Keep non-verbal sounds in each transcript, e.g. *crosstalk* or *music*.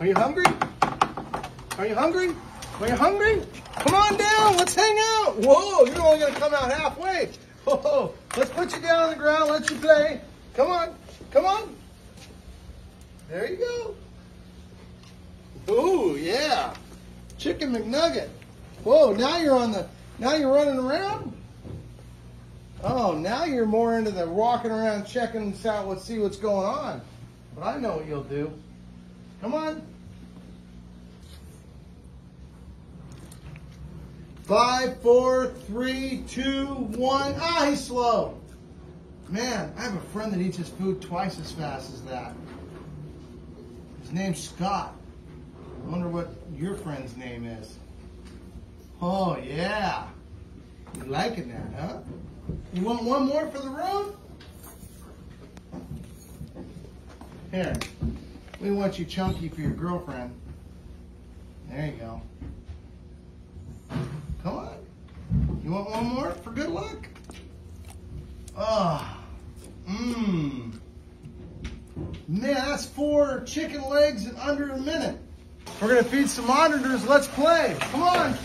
Are you hungry? Are you hungry? Are you hungry? Come on down. Let's hang out. Whoa, you're only to come out halfway. Whoa, let's put you down on the ground. Let you play. Come on. Come on. There you go. Ooh, yeah. Chicken McNugget. Whoa, now you're on the, now you're running around? Oh, now you're more into the walking around checking out, let's see what's going on. But I know what you'll do. Come on. Five, four, three, two, one. Ah, he's slow. Man, I have a friend that eats his food twice as fast as that. His name's Scott. I wonder what your friend's name is. Oh, yeah. You liking that, huh? You want one more for the room? Here. We want you chunky for your girlfriend. There you go. Come on. You want one more for good luck? Ah. Oh. Mmm. Man, that's four chicken legs in under a minute. We're gonna feed some monitors. Let's play. Come on.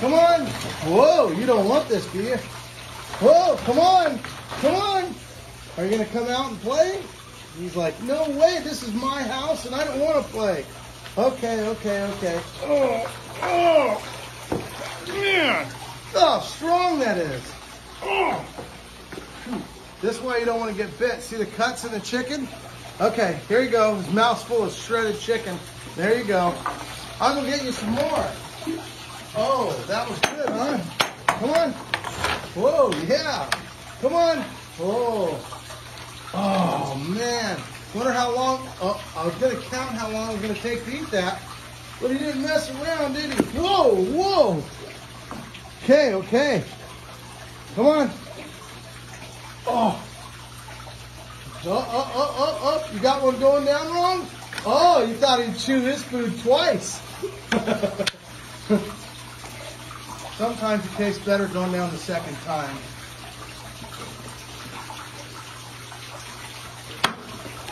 Come on. Whoa, you don't want this, do you? Whoa, come on. Come on. Are you gonna come out and play? He's like, no way, this is my house and I don't want to play. Okay, okay, okay. Oh, oh. Oh, strong that is. Oh. This way you don't want to get bit. See the cuts in the chicken? Okay, here you go. His mouth's full of shredded chicken. There you go. I'm going to get you some more. Oh, that was good, huh? Come on. Whoa, yeah. Come on. Oh. Oh, man. Wonder how long, oh, I was going to count how long it was going to take to eat that, but he didn't mess around, did he? Oh, whoa, whoa. Okay, okay. Come on. Oh. Oh, oh, oh, oh, oh. You got one going down wrong? Oh, you thought he'd chew his food twice. *laughs* Sometimes it tastes better going down the second time.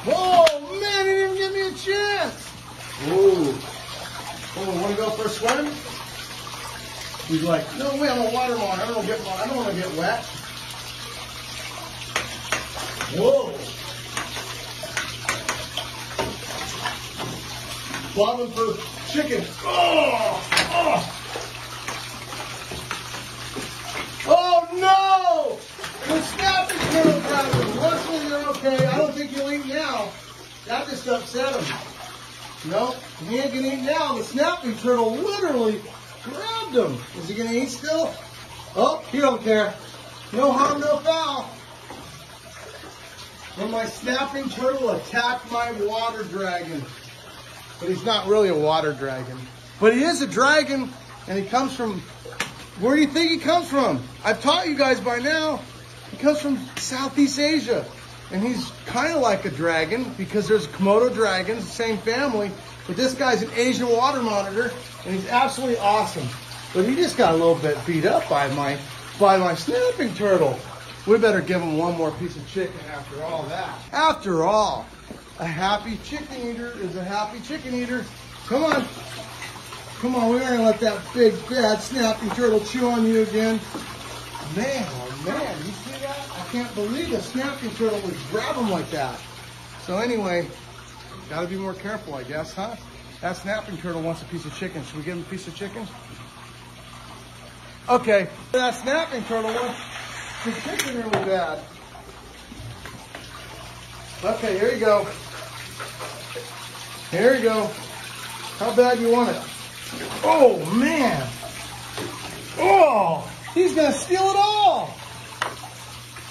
Whoa, man, he didn't give me a chance. Ooh. Oh, want to go for a swim? He's like, no way, I'm a watermelon. I don't get, I don't want to get wet. Whoa. Bobbing for chicken. Oh, oh. Oh no! The snapping turtle him. Luckily you're okay. I don't think you'll eat now. That just upset him. No, he ain't gonna eat now. The snapping turtle literally grabbed him. Is he gonna eat still? Oh, he don't care. No harm, no foul. When my snapping turtle attacked my water dragon. But he's not really a water dragon. But he is a dragon, and he comes from, where do you think he comes from? I've taught you guys by now. He comes from Southeast Asia. And he's kind of like a dragon because there's Komodo dragons, same family. But this guy's an Asian water monitor, and he's absolutely awesome. But he just got a little bit beat up by my by my snapping turtle. We better give him one more piece of chicken after all that. After all, a happy chicken eater is a happy chicken eater. Come on. Come on, we're gonna let that big bad snapping turtle chew on you again. Man, oh man, you see that? I can't believe a snapping turtle would grab him like that. So anyway, gotta be more careful, I guess, huh? That snapping turtle wants a piece of chicken. Should we give him a piece of chicken? Okay, that snapping turtle wants the chicken really bad. Okay, here you go. Here you go. How bad you want it? Oh man. Oh, he's gonna steal it all.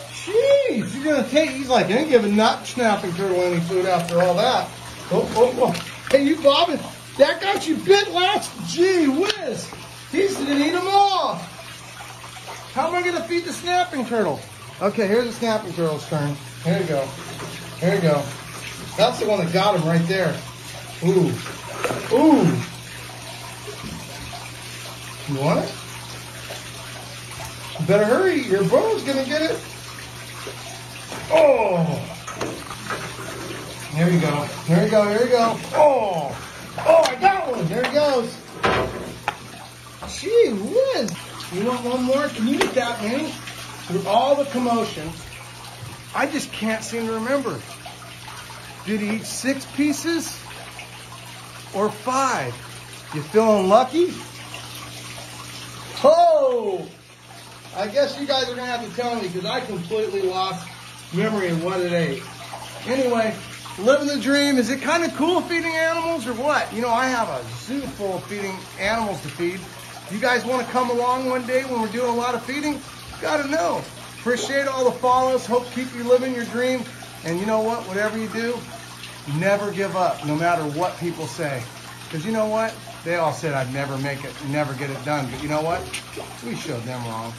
Jeez, he's gonna take. He's like, I ain't giving not snapping turtle any food after all that. Oh, oh, oh. Hey, you bobbing? That got you bit last. Gee whiz. He's gonna eat them all. How am I gonna feed the snapping turtle? Okay, here's the snapping turtle's turn. Here you go. Here you go. That's the one that got him right there. Ooh. Ooh. You want it? Better hurry. Your bro's gonna get it. Oh. Here we go. Here we go. Here we go. Oh, oh, I got one. There it goes. Gee whiz. You want one more? Can you get that many? Through all the commotion, I just can't seem to remember. Did he eat six pieces or five? You feeling lucky? Oh! I guess you guys are going to have to tell me because I completely lost memory of what it ate. Anyway, living the dream. Is it kind of cool feeding animals or what? You know, I have a zoo full of feeding animals to feed. You guys want to come along one day when we're doing a lot of feeding? Got to know. Appreciate all the follows. Hope keep you living your dream. And you know what? Whatever you do, never give up, no matter what people say. Because you know what? They all said I'd never make it, never get it done. But you know what? We showed them wrong.